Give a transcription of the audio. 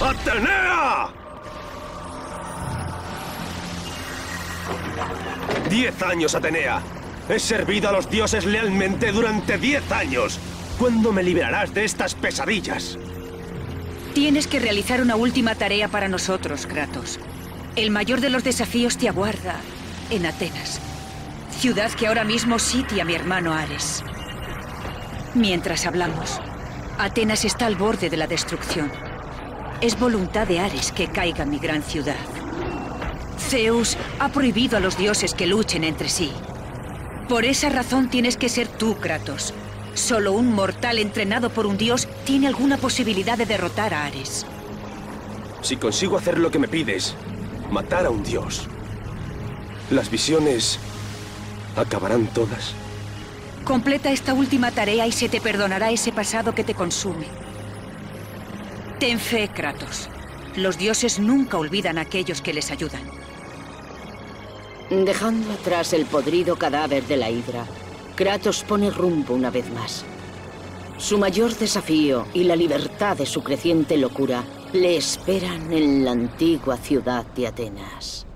¡Atenea! Diez años, Atenea. He servido a los dioses lealmente durante diez años. ¿Cuándo me liberarás de estas pesadillas? Tienes que realizar una última tarea para nosotros, Kratos. El mayor de los desafíos te aguarda en Atenas. Ciudad que ahora mismo sitia a mi hermano Ares. Mientras hablamos, Atenas está al borde de la destrucción. Es voluntad de Ares que caiga mi gran ciudad. Zeus ha prohibido a los dioses que luchen entre sí. Por esa razón tienes que ser tú, Kratos. Solo un mortal entrenado por un dios tiene alguna posibilidad de derrotar a Ares. Si consigo hacer lo que me pides, matar a un dios, ¿las visiones acabarán todas? Completa esta última tarea y se te perdonará ese pasado que te consume. Ten fe, Kratos. Los dioses nunca olvidan a aquellos que les ayudan. Dejando atrás el podrido cadáver de la Hidra, Kratos pone rumbo una vez más. Su mayor desafío y la libertad de su creciente locura le esperan en la antigua ciudad de Atenas.